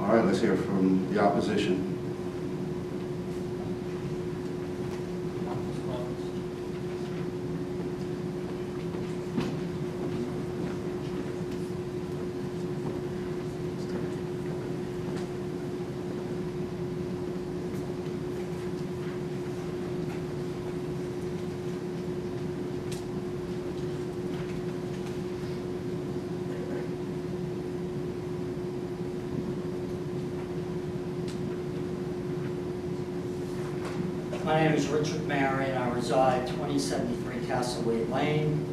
All right, let's hear from the opposition. My name is Richard Marion, and I reside 2073 Castlewood Lane,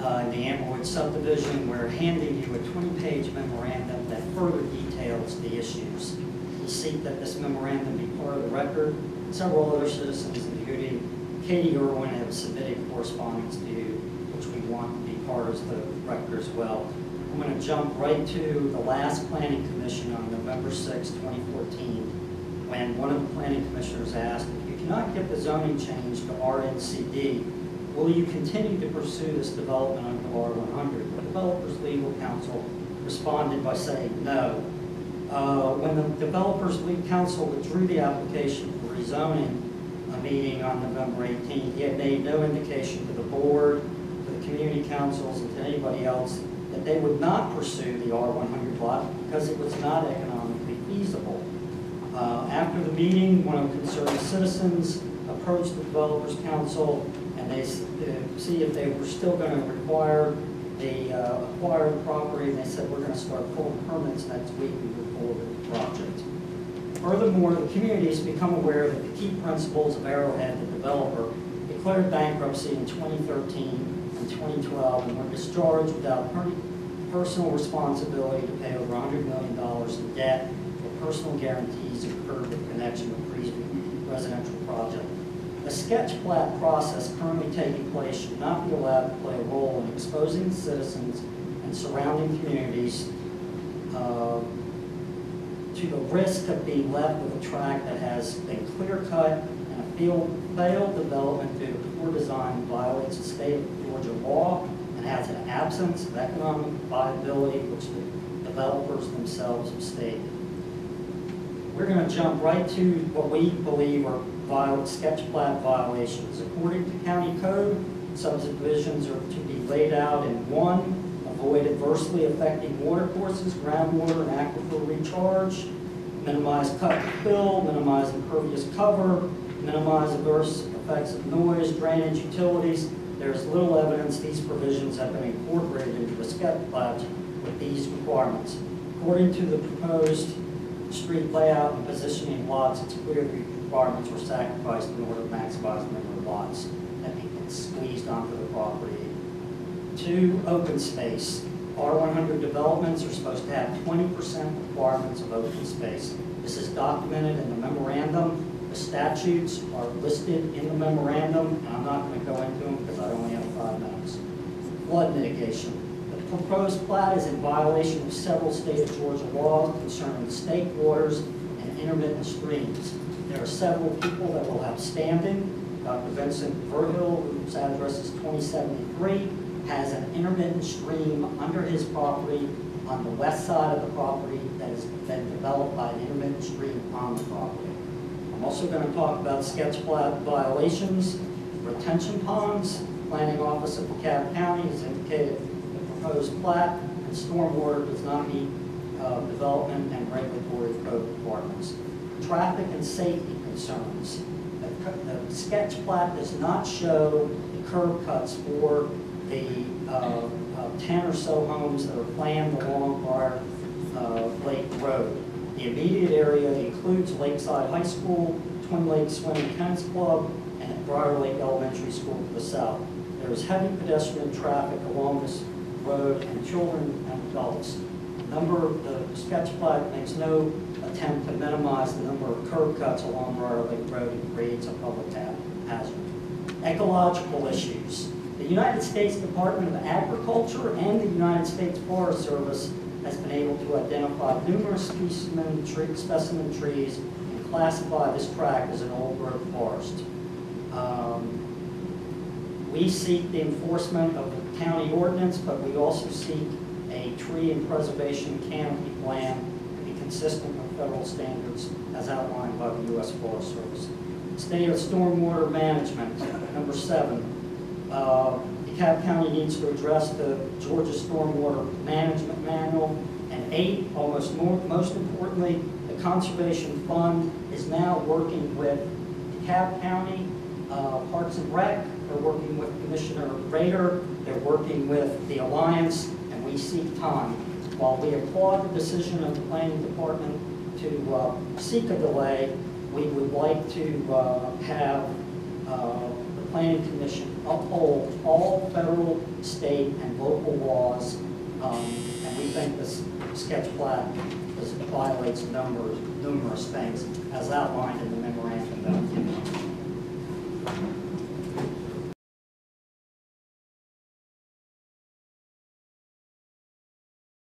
uh, in the Amberwood subdivision. We're handing you a 20-page memorandum that further details the issues. We seek that this memorandum be part of the record. Several other citizens, including Katie Irwin, have submitted correspondence to you, which we want to be part of the record as well. I'm going to jump right to the last planning commission on November 6, 2014, when one of the planning commissioners asked, you get the zoning change to RNCD, will you continue to pursue this development under R100? The developer's legal counsel responded by saying no. Uh, When the developer's legal counsel withdrew the application for rezoning, a meeting on November 18th, he had made no indication to the board, to the community councils, and to anybody else that they would not pursue the R100 lot because it was not economically feasible. Uh, After the meeting, one of the concerned citizens approached the developers council and they, to see if they were still going to require the uh, acquired property, and they said, we're going to start pulling permits next week and move forward with the project. Furthermore, the community has become aware that the key principals of Arrowhead, the developer, declared bankruptcy in 2013 and 2012 and were discharged without per- personal responsibility to pay over $100 million in debt for personal guarantees in connection with previous residential project. The sketch plat process currently taking place should not be allowed to play a role in exposing citizens and surrounding communities uh, to the risk of being left with a tract that has been clear-cut and a field, failed development due to poor design violates the state of Georgia law and has an absence of economic viability which the developers themselves have stated. We're going to jump right to what we believe are sketch plat violations. According to county code, subdivisions are to be laid out in one, avoid adversely affecting water courses, groundwater, and aquifer recharge, minimize cut and fill, minimize impervious cover, minimize adverse effects of noise, drainage, utilities. There's little evidence these provisions have been incorporated into the sketch plat with these requirements. According to the proposed street layout and positioning lots, it's clear the requirements were sacrificed in order to maximize the number of lots that get squeezed onto the property. Two, open space. R100 developments are supposed to have 20% requirements of open space. This is documented in the memorandum. The statutes are listed in the memorandum, and I'm not going to go into them because I only have five minutes. Flood mitigation. Proposed plat is in violation of several state of Georgia laws concerning state waters and intermittent streams. There are several people that will have standing. Dr. Vincent Verhill, whose address is 2073, has an intermittent stream under his property on the west side of the property that has been developed by an intermittent stream on the property. I'm also going to talk about sketch plat violations, retention ponds. Planning Office of DeKalb County has indicated proposed plat and stormwater does not meet uh, development and regulatory code requirements. Traffic and safety concerns. The The sketch plat does not show the curb cuts for the uh, uh, 10 or so homes that are planned along our uh, Lake Road. The immediate area includes Lakeside High School, Twin Lakes Swimming Tennis Club, and Briarlake Elementary School to the south. There is heavy pedestrian traffic along this road and children and adults. Number, the sketch plat makes no attempt to minimize the number of curb cuts along Lake Road and creates a public hazard. Ecological issues. The United States Department of Agriculture and the United States Forest Service has been able to identify numerous specimen, tree, specimen trees and classify this tract as an old growth forest. Um, we seek the enforcement of the county ordinance, but we also seek a tree and preservation canopy plan to be consistent with federal standards as outlined by the U.S. Forest Service. State of stormwater management, number seven. Uh, DeKalb County needs to address the Georgia Stormwater Management Manual. And eight, almost more, most importantly, the Conservation Fund is now working with DeKalb County, uh, Parks and Rec, they're working with Commissioner Rader, they're working with the Alliance, and we seek time. While we applaud the decision of the planning department to uh, seek a delay, we would like to uh, have uh, the planning commission uphold all federal, state, and local laws. Um, And we think this sketch plat is- violates numerous, numerous things as outlined in the.